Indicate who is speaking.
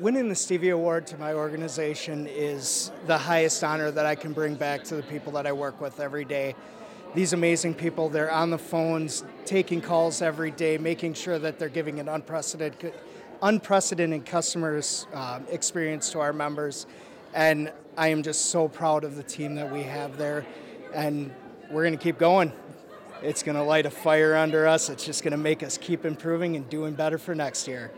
Speaker 1: winning the Stevie Award to my organization is the highest honor that I can bring back to the people that I work with every day. These amazing people, they're on the phones, taking calls every day, making sure that they're giving an unprecedented, unprecedented customer uh, um, experience to our members. And I am just so proud of the team that we have there. And we're going to keep going. It's going to light a fire under us. It's just going to make us keep improving and doing better for next year.